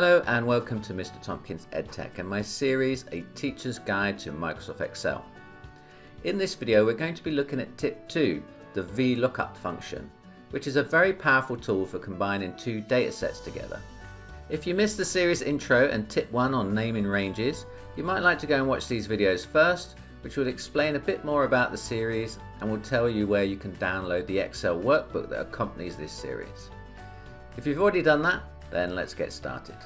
Hello and welcome to Mr. Tompkins EdTech and my series, A Teacher's Guide to Microsoft Excel. In this video we're going to be looking at tip 2, the VLOOKUP function, which is a very powerful tool for combining two datasets together. If you missed the series intro and tip 1 on naming ranges, you might like to go and watch these videos first, which will explain a bit more about the series and will tell you where you can download the Excel workbook that accompanies this series. If you've already done that, then let's get started.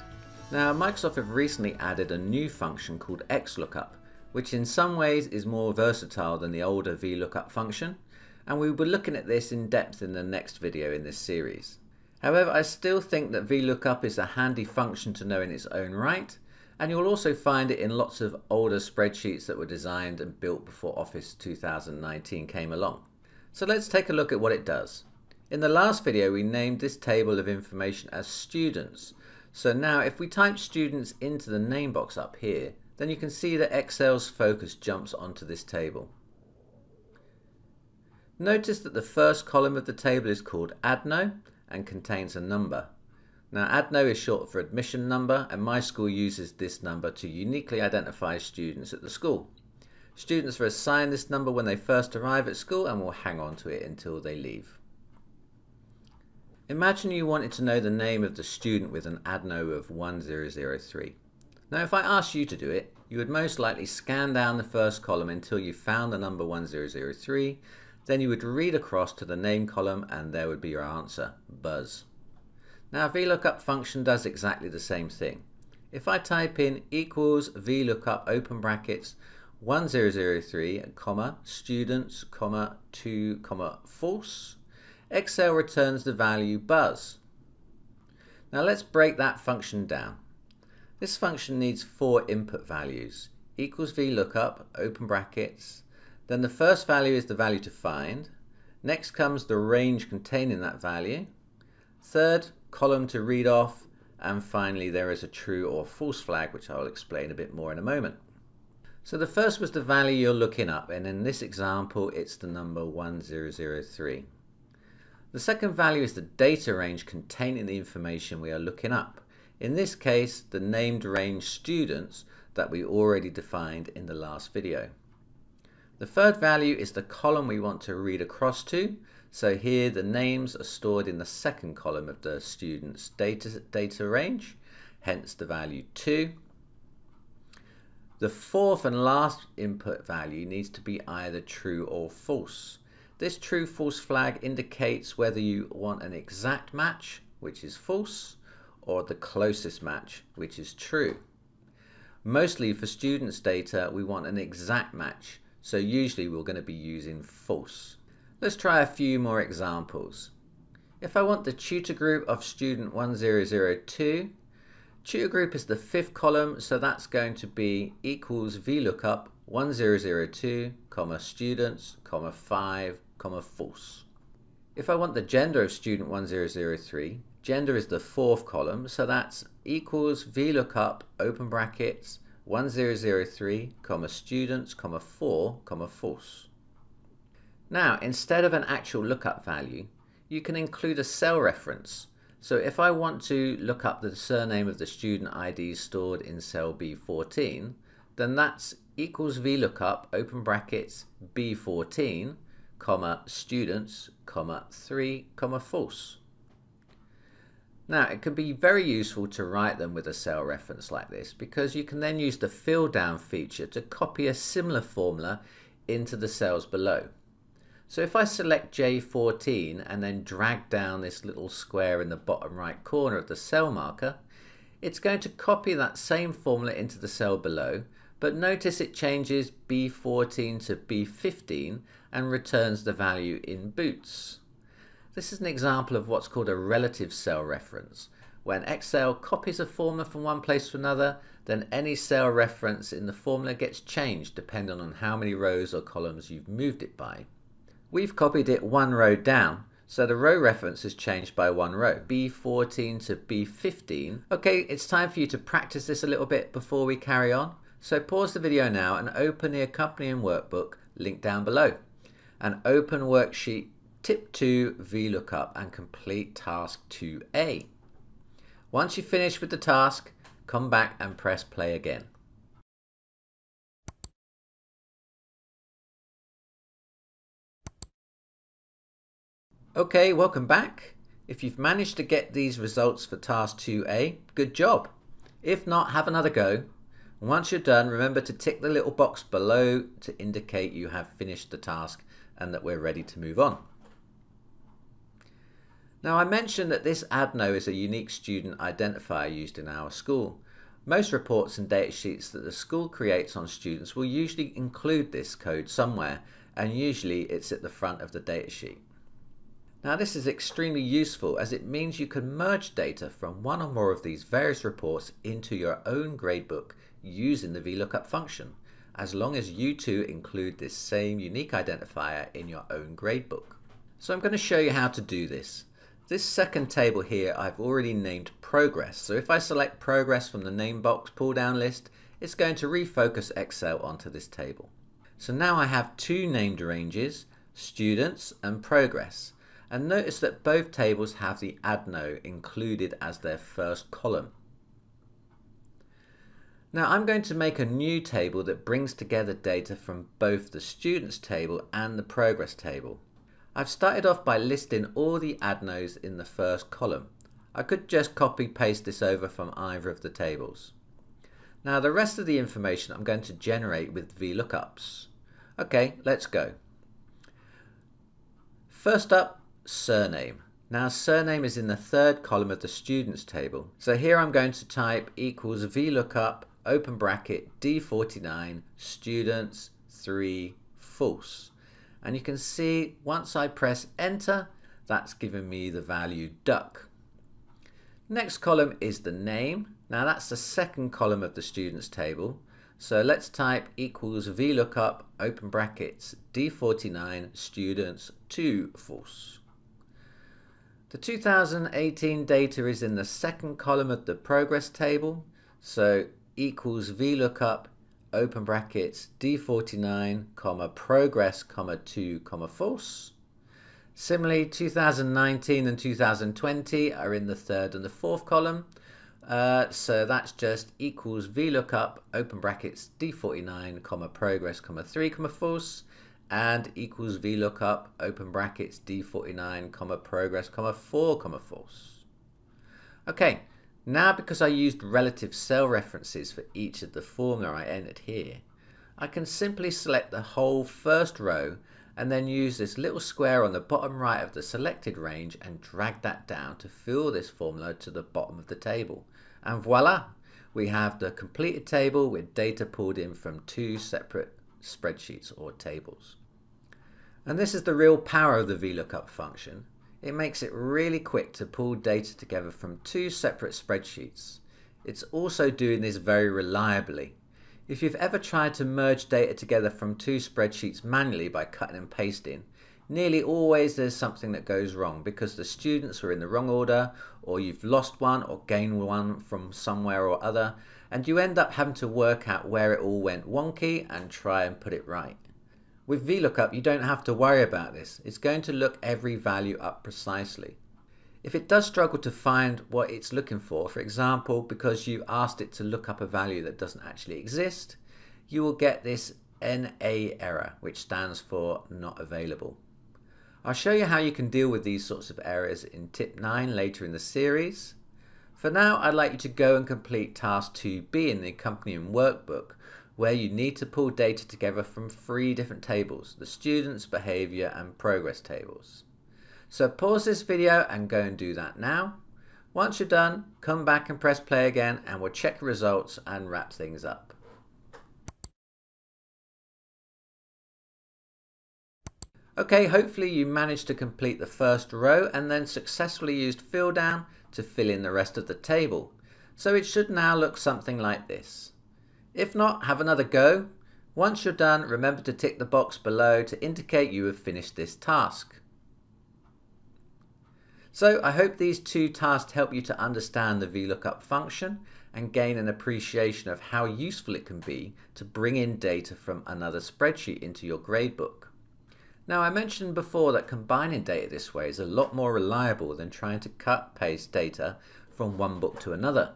Now Microsoft have recently added a new function called XLOOKUP, which in some ways is more versatile than the older VLOOKUP function, and we will be looking at this in depth in the next video in this series. However, I still think that VLOOKUP is a handy function to know in its own right, and you'll also find it in lots of older spreadsheets that were designed and built before Office 2019 came along. So let's take a look at what it does. In the last video we named this table of information as students. So now if we type students into the name box up here, then you can see that Excel's focus jumps onto this table. Notice that the first column of the table is called ADNO and contains a number. Now ADNO is short for admission number and my school uses this number to uniquely identify students at the school. Students are assigned this number when they first arrive at school and will hang on to it until they leave. Imagine you wanted to know the name of the student with an ADNO of 1003. Now if I asked you to do it, you would most likely scan down the first column until you found the number 1003, then you would read across to the name column and there would be your answer, Buzz. Now VLOOKUP function does exactly the same thing. If I type in equals VLOOKUP open brackets 1003, comma, students, comma, 2, comma, false, Excel returns the value buzz. Now let's break that function down. This function needs four input values, equals VLOOKUP, open brackets, then the first value is the value to find, next comes the range containing that value, third, column to read off, and finally there is a true or false flag which I'll explain a bit more in a moment. So the first was the value you're looking up and in this example it's the number 1003. The second value is the data range containing the information we are looking up. In this case, the named range students that we already defined in the last video. The third value is the column we want to read across to. So here the names are stored in the second column of the student's data, data range, hence the value 2. The fourth and last input value needs to be either true or false. This true false flag indicates whether you want an exact match, which is false, or the closest match, which is true. Mostly for students data, we want an exact match, so usually we're going to be using false. Let's try a few more examples. If I want the tutor group of student 1002, tutor group is the fifth column, so that's going to be equals VLOOKUP 1002, comma students, comma 5, comma false. If I want the gender of student 1003, gender is the fourth column, so that's equals VLOOKUP, open brackets, 1003, comma students, comma 4, comma false. Now, instead of an actual lookup value, you can include a cell reference. So if I want to look up the surname of the student ID stored in cell B14, then that's equals VLOOKUP, open brackets, B14, comma, students, comma, 3, comma, false. Now, it can be very useful to write them with a cell reference like this because you can then use the fill down feature to copy a similar formula into the cells below. So if I select J14 and then drag down this little square in the bottom right corner of the cell marker, it's going to copy that same formula into the cell below, but notice it changes B14 to B15 and returns the value in boots. This is an example of what's called a relative cell reference. When Excel copies a formula from one place to another, then any cell reference in the formula gets changed depending on how many rows or columns you've moved it by. We've copied it one row down, so the row reference is changed by one row, B14 to B15. Okay, it's time for you to practice this a little bit before we carry on. So pause the video now and open the accompanying workbook linked down below and open worksheet tip 2 VLOOKUP and complete task 2A. Once you finish with the task, come back and press play again. Okay, welcome back. If you've managed to get these results for task 2A, good job. If not, have another go. Once you're done, remember to tick the little box below to indicate you have finished the task and that we're ready to move on. Now I mentioned that this ADNO is a unique student identifier used in our school. Most reports and datasheets that the school creates on students will usually include this code somewhere and usually it's at the front of the datasheet. Now this is extremely useful as it means you can merge data from one or more of these various reports into your own gradebook using the VLOOKUP function, as long as you too include this same unique identifier in your own gradebook. So I'm going to show you how to do this. This second table here I've already named progress, so if I select progress from the name box pull down list, it's going to refocus Excel onto this table. So now I have two named ranges, students and progress and notice that both tables have the ADNO included as their first column. Now I'm going to make a new table that brings together data from both the students table and the progress table. I've started off by listing all the ADNOs in the first column. I could just copy paste this over from either of the tables. Now the rest of the information I'm going to generate with VLOOKUPs. Okay, let's go. First up, surname. Now surname is in the third column of the students table. So here I'm going to type equals VLOOKUP open bracket D49 students 3 false. And you can see once I press enter that's given me the value duck. Next column is the name. Now that's the second column of the students table. So let's type equals VLOOKUP open brackets D49 students 2 false. The 2018 data is in the second column of the progress table. So equals VLOOKUP open brackets D49 comma progress comma 2 comma false. Similarly, 2019 and 2020 are in the third and the fourth column. Uh, so that's just equals VLOOKUP open brackets D49 comma progress comma 3 comma false and equals VLOOKUP, open brackets, D49, comma, progress, comma, 4, comma, false. Okay, now because I used relative cell references for each of the formula I entered here, I can simply select the whole first row and then use this little square on the bottom right of the selected range and drag that down to fill this formula to the bottom of the table. And voila, we have the completed table with data pulled in from two separate spreadsheets or tables. And this is the real power of the VLOOKUP function. It makes it really quick to pull data together from two separate spreadsheets. It's also doing this very reliably. If you've ever tried to merge data together from two spreadsheets manually by cutting and pasting, nearly always there's something that goes wrong because the students are in the wrong order or you've lost one or gained one from somewhere or other and you end up having to work out where it all went wonky and try and put it right. With VLOOKUP, you don't have to worry about this. It's going to look every value up precisely. If it does struggle to find what it's looking for, for example, because you asked it to look up a value that doesn't actually exist, you will get this NA error, which stands for not available. I'll show you how you can deal with these sorts of errors in tip 9 later in the series. For now, I'd like you to go and complete task 2B in the accompanying workbook, where you need to pull data together from three different tables, the students, behavior and progress tables. So pause this video and go and do that now. Once you're done, come back and press play again and we'll check results and wrap things up. Okay, hopefully you managed to complete the first row and then successfully used fill down to fill in the rest of the table. So it should now look something like this. If not, have another go. Once you're done, remember to tick the box below to indicate you have finished this task. So I hope these two tasks help you to understand the VLOOKUP function and gain an appreciation of how useful it can be to bring in data from another spreadsheet into your gradebook. Now I mentioned before that combining data this way is a lot more reliable than trying to cut paste data from one book to another.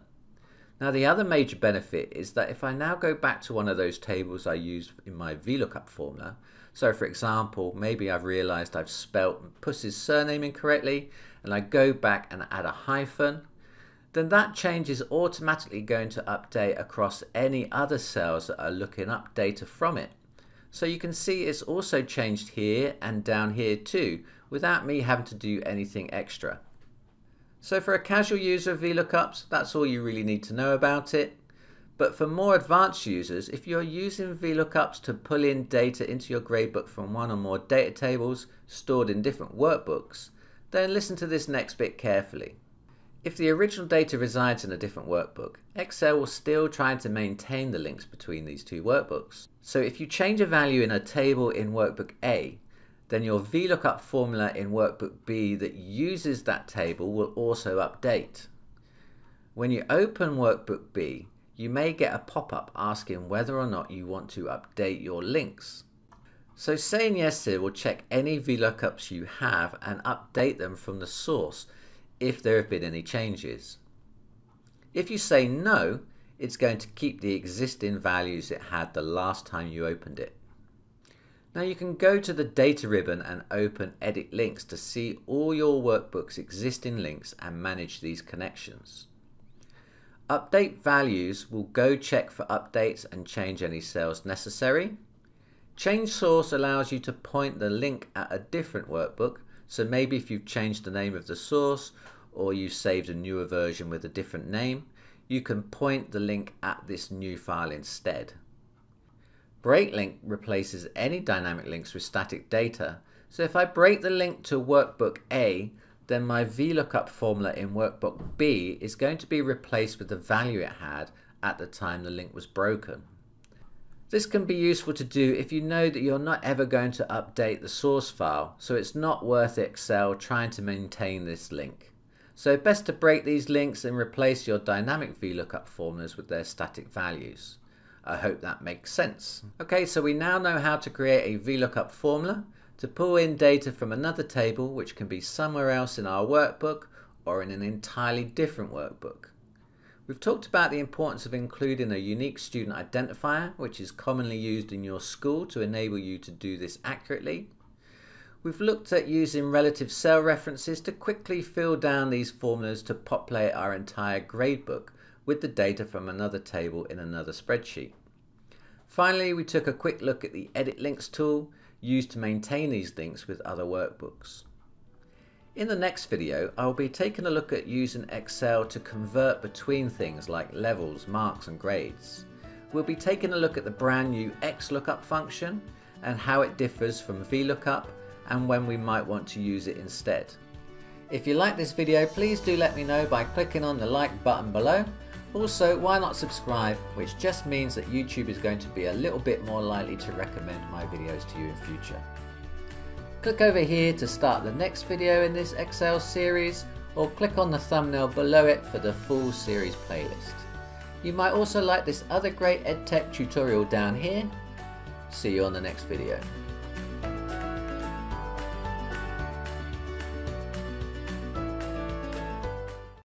Now the other major benefit is that if I now go back to one of those tables I used in my VLOOKUP formula, so for example, maybe I've realized I've spelt Puss's surname incorrectly and I go back and add a hyphen, then that change is automatically going to update across any other cells that are looking up data from it. So you can see it's also changed here and down here too, without me having to do anything extra. So for a casual user of VLOOKUPs, that's all you really need to know about it. But for more advanced users, if you're using VLOOKUPs to pull in data into your gradebook from one or more data tables stored in different workbooks, then listen to this next bit carefully. If the original data resides in a different workbook, Excel will still try to maintain the links between these two workbooks. So if you change a value in a table in workbook A, then your VLOOKUP formula in workbook B that uses that table will also update. When you open workbook B, you may get a pop-up asking whether or not you want to update your links. So saying yes here will check any VLOOKUPs you have and update them from the source if there have been any changes. If you say no, it's going to keep the existing values it had the last time you opened it. Now you can go to the data ribbon and open edit links to see all your workbook's existing links and manage these connections. Update values will go check for updates and change any cells necessary. Change source allows you to point the link at a different workbook so maybe if you've changed the name of the source or you've saved a newer version with a different name, you can point the link at this new file instead. Break link replaces any dynamic links with static data. So if I break the link to workbook A, then my VLOOKUP formula in workbook B is going to be replaced with the value it had at the time the link was broken. This can be useful to do if you know that you're not ever going to update the source file, so it's not worth Excel trying to maintain this link. So best to break these links and replace your dynamic VLOOKUP formulas with their static values. I hope that makes sense. Okay, so we now know how to create a VLOOKUP formula to pull in data from another table which can be somewhere else in our workbook or in an entirely different workbook. We've talked about the importance of including a unique student identifier, which is commonly used in your school to enable you to do this accurately. We've looked at using relative cell references to quickly fill down these formulas to populate our entire gradebook with the data from another table in another spreadsheet. Finally, we took a quick look at the Edit Links tool used to maintain these links with other workbooks. In the next video, I will be taking a look at using Excel to convert between things like levels, marks and grades. We'll be taking a look at the brand new XLOOKUP function and how it differs from VLOOKUP and when we might want to use it instead. If you like this video, please do let me know by clicking on the like button below. Also, why not subscribe, which just means that YouTube is going to be a little bit more likely to recommend my videos to you in future. Click over here to start the next video in this Excel series or click on the thumbnail below it for the full series playlist. You might also like this other great EdTech tutorial down here. See you on the next video.